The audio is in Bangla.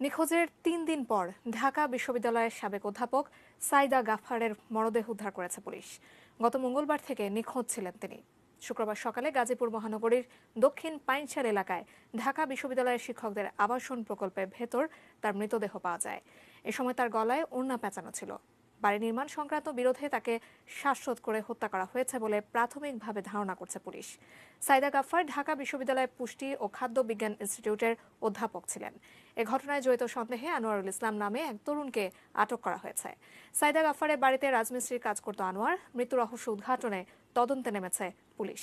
নিখোঁজের তিন দিন পর ঢাকা বিশ্ববিদ্যালয়ের সাবেক অধ্যাপক সাইদা গাফারের মরদেহ উদ্ধার করেছে পুলিশ। গত মঙ্গলবার থেকে নিখোঁজ ছিলেন তিনি। শুক্রবার সকালে গাজীপুর মহানগরীর দক্ষিণ পাইনশাল এলাকায় ঢাকা বিশ্ববিদ্যালয়ের শিক্ষকদের আবাসন প্রকল্পের ভেতর তার মৃতদেহ পাওয়া যায়। এ সময় তার গলায় ওড়না পেঁচানো ছিল। বাড়ি নির্মাণ সংক্রান্ত বিরোধে তাকে শ্বাসরোধ করে হত্যা করা হয়েছে বলে প্রাথমিকভাবে ধারণা করছে পুলিশ। সাইদা গাফফার ঢাকা বিশ্ববিদ্যালয়ের পুষ্টি ও খাদ্য বিজ্ঞান ইনস্টিটিউটের অধ্যাপক ছিলেন। এ ঘটনায় জড়িত সন্দেহে আনোয়ারুল ইসলাম নামে এক তরুণকে আটক করা হয়েছে। সাইদা গাফফারের বাড়িতে রাজমিস্ত্রির কাজ করত আনোয়ার। মৃত্যু রহস্য উদ্ঘাটনে তদন্তে নেমেছে পুলিশ।